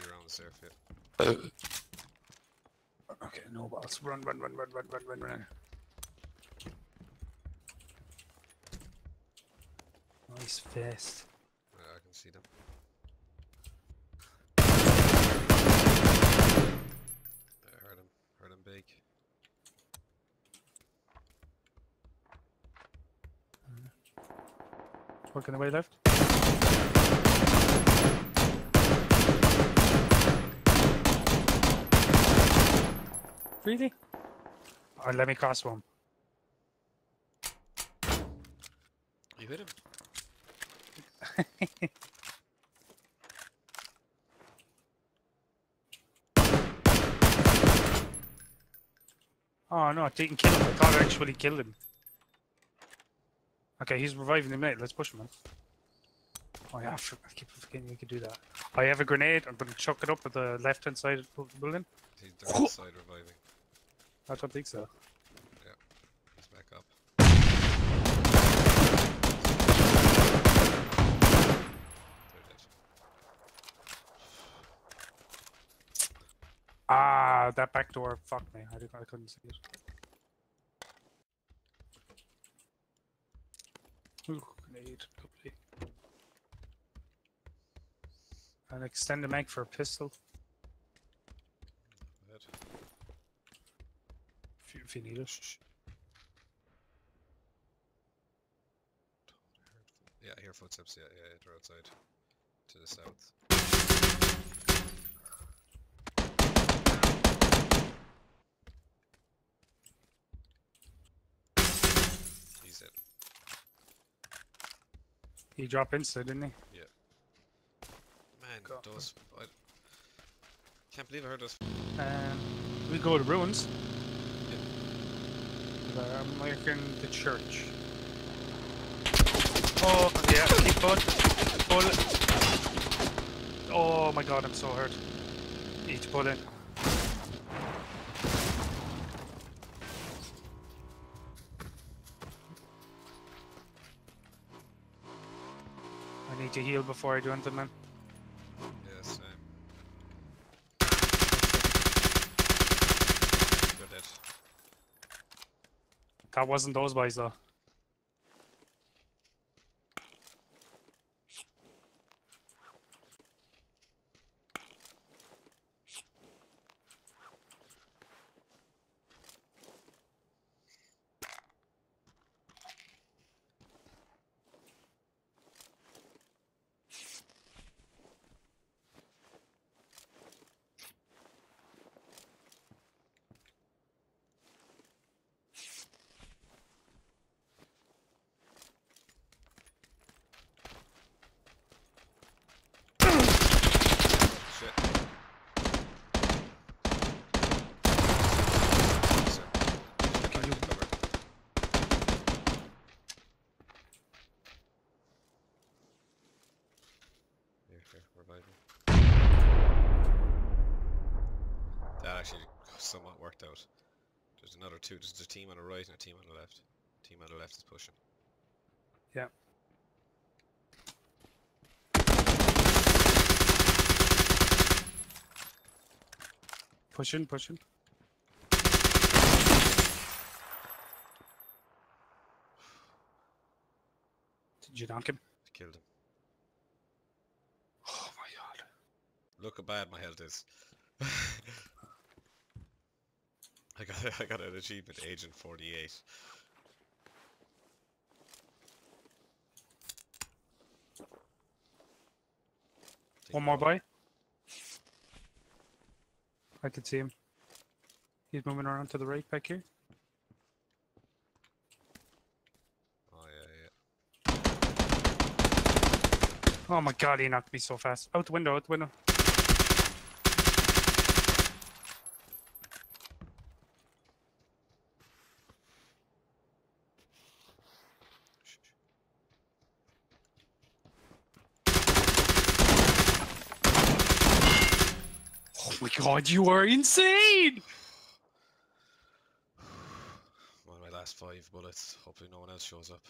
50 rounds there you. Okay, no balls. Run, run, run, run, run, run, run, run. Nice fist. Yeah, I can see them. I heard him. Heard him big. Mm. Working away left. Really? Oh, let me cross one. You hit him? Oh no, I didn't kill him. I thought I actually killed him. Okay, he's reviving him, mate. Let's push him, man. Oh yeah, I keep forgetting you could do that. I have a grenade. I'm gonna chuck it up at the left hand side of the building. He's they're inside reviving. I don't think so. Yeah, he's back up. Ah, that back door. Fuck me. I, didn't, I couldn't see it. Ooh, grenade. Lovely. An extended mag for a pistol if you, if you need it. Yeah, I hear footsteps. Yeah, yeah, they're outside. To the south. He's it. He dropped inside, didn't he? Yeah. Man, those. I can't believe I heard those. Um, we go to ruins. Uh, I'm liking the church. Oh, yeah, keep going. Pull. Oh my god, I'm so hurt. Need to pull in. I need to heal before I do anything, man. Yeah, same. They're dead. That wasn't those boys though. Shit. So, Can you- cover. Here, here. That actually somewhat worked out. There's another two. There's a team on the right and a team on the left. Team on the left is pushing. Yeah. Pushing, pushing. Did you knock him? Killed him. Oh my god. Look how bad my health is. I got I got an achievement, Agent 48. Think One more boy. I can see him. He's moving around to the right back here. Oh yeah, yeah. Oh my god, he knocked me so fast. Out the window, out the window. My god, you are insane! One of my last five bullets. Hopefully no one else shows up.